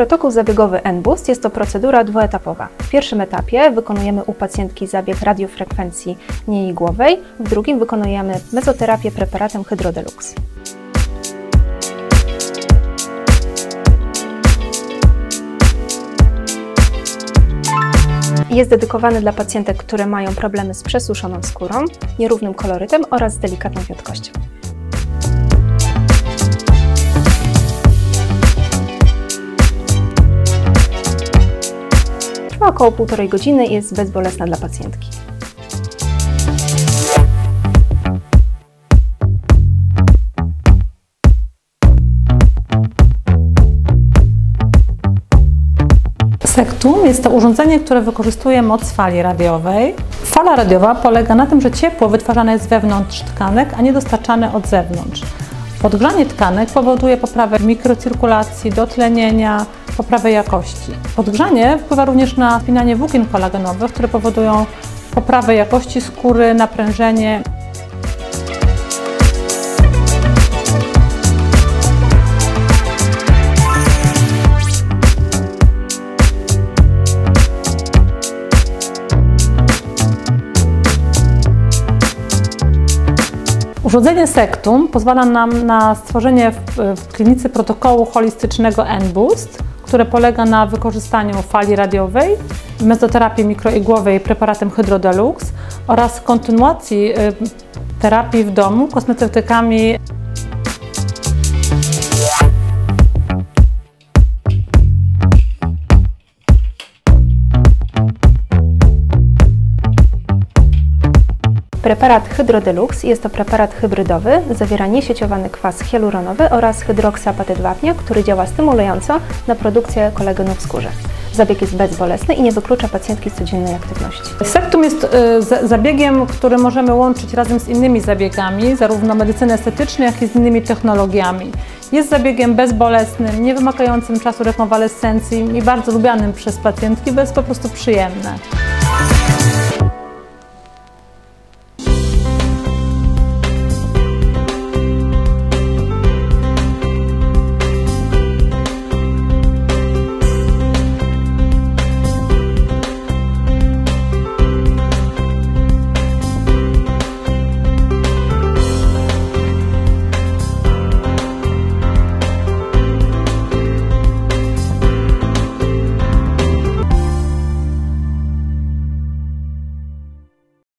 Protokół zabiegowy NBoost jest to procedura dwuetapowa. W pierwszym etapie wykonujemy u pacjentki zabieg radiofrekwencji nieigłowej, w drugim wykonujemy mezoterapię preparatem Hydrodelux. Jest dedykowany dla pacjentek, które mają problemy z przesuszoną skórą, nierównym kolorytem oraz delikatną wiotkością. Około półtorej godziny i jest bezbolesna dla pacjentki. Sektum jest to urządzenie, które wykorzystuje moc fali radiowej. Fala radiowa polega na tym, że ciepło wytwarzane jest wewnątrz tkanek, a nie dostarczane od zewnątrz. Podgrzanie tkanek powoduje poprawę mikrocyrkulacji, dotlenienia, poprawę jakości. Podgrzanie wpływa również na spinanie włókien kolagenowych, które powodują poprawę jakości skóry, naprężenie. Urządzenie Sektum pozwala nam na stworzenie w, w klinice protokołu holistycznego NBoost, które polega na wykorzystaniu fali radiowej, mezoterapii mikroigłowej preparatem Hydrodelux oraz kontynuacji y, terapii w domu kosmetykami Preparat Hydrodelux jest to preparat hybrydowy, zawiera niesieciowany kwas hialuronowy oraz hydroksapatyt wapnia, który działa stymulująco na produkcję kolagenu w skórze. Zabieg jest bezbolesny i nie wyklucza pacjentki z codziennej aktywności. Sektum jest y, zabiegiem, który możemy łączyć razem z innymi zabiegami, zarówno medycyny estetycznej, jak i z innymi technologiami. Jest zabiegiem bezbolesnym, nie wymagającym czasu rekonwalescencji i bardzo lubianym przez pacjentki, bo jest po prostu przyjemne.